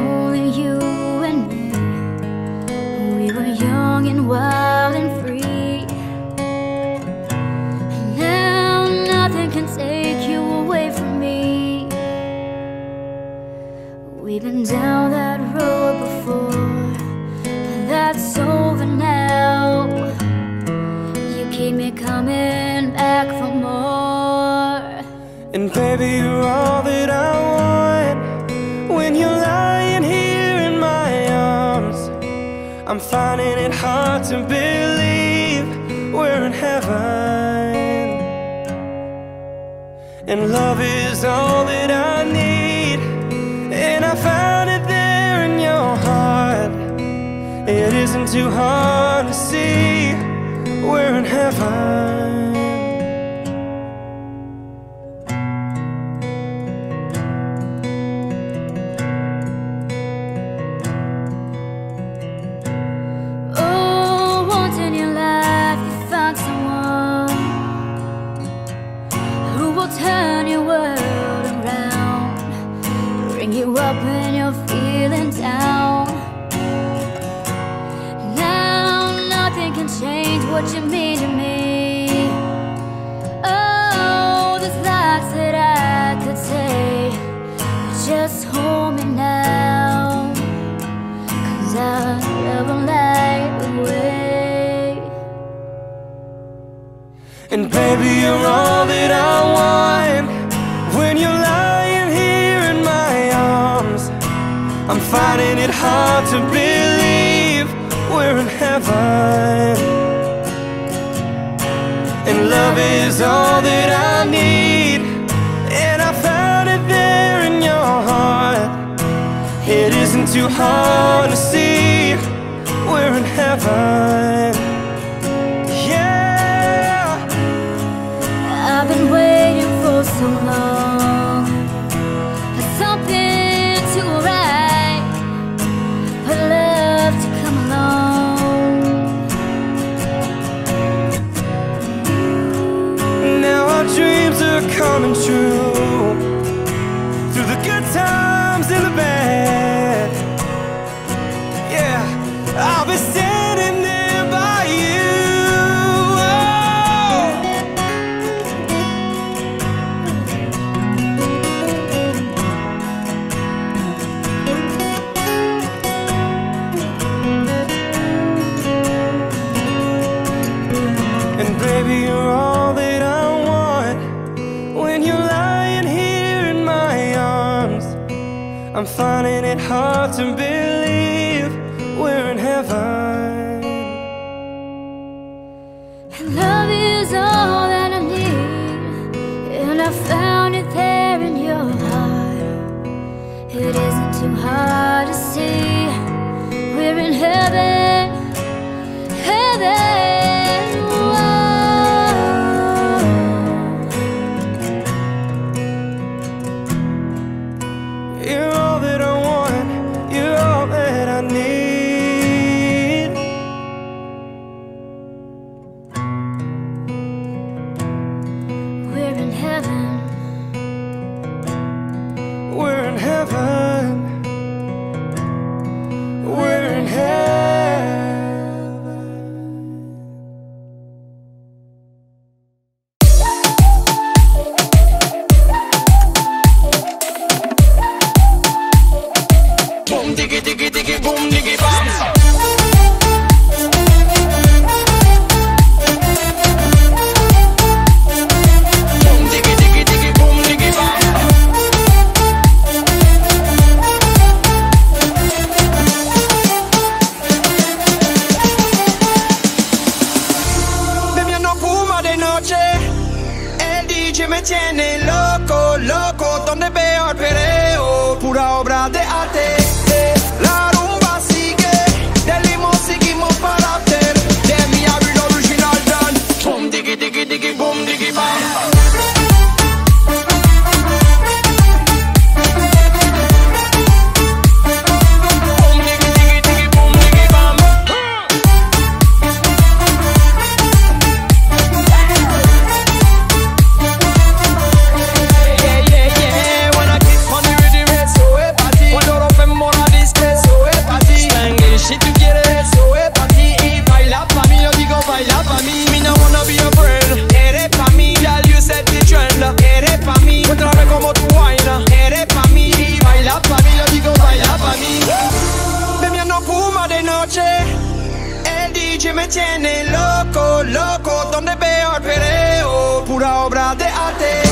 only you and me. We were young and wild and free. And now nothing can take you away from me. We've been down that road before and that's over now. You keep me coming back for more. And baby, you're all that I I'm finding it hard to believe we're in heaven. And love is all that I need. And I found it there in your heart. It isn't too hard to see we're in heaven. Bring you up when you're feeling down. Now nothing can change what you mean to me. Oh, there's lots that I could say, just hold me now. Cause I never light away. And baby, you're all that I want hard to believe we're in heaven. And love is all that I need And I found it there in your heart. It isn't too hard to see we're in heaven coming true I'm finding it hard to believe we're in heaven And love is all that I need, and I found it there in your heart. It isn't too hard to see, 때 Si tú quieres eso es pa' ti y baila pa' mí, yo digo baila pa' mí Me no wanna be your friend, eres pa' mí, ya you set the trend. Eres pa' mí, muéstrame como tu bailas. Eres pa' mí y baila pa' mí, yo digo baila pa' mí Bebiendo puma de noche El DJ me tiene loco, loco. Donde veo el pereo, pura obra de arte.